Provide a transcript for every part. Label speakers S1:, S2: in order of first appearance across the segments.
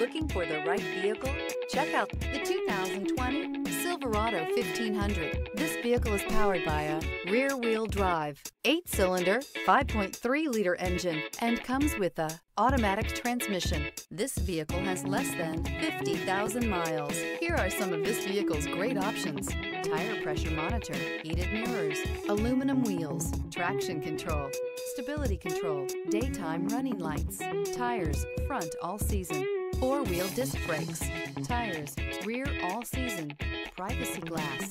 S1: Looking for the right vehicle? Check out the 2020 Silverado 1500. This vehicle is powered by a rear-wheel drive, 8-cylinder, 5.3-liter engine, and comes with a automatic transmission. This vehicle has less than 50,000 miles. Here are some of this vehicle's great options. Tire pressure monitor, heated mirrors, aluminum wheels, traction control, stability control, daytime running lights, tires, front all season, four-wheel disc brakes, tires, rear all season, privacy glass.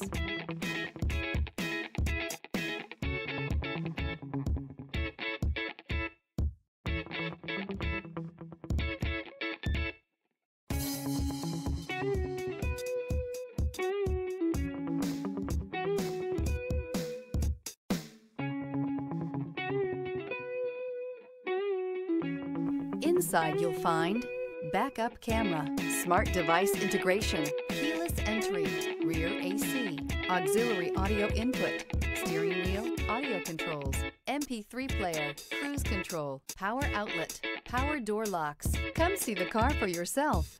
S1: Inside you'll find backup camera, smart device integration, keyless entry, rear AC, auxiliary audio input, steering wheel, audio controls, MP3 player, cruise control, power outlet, power door locks. Come see the car for yourself.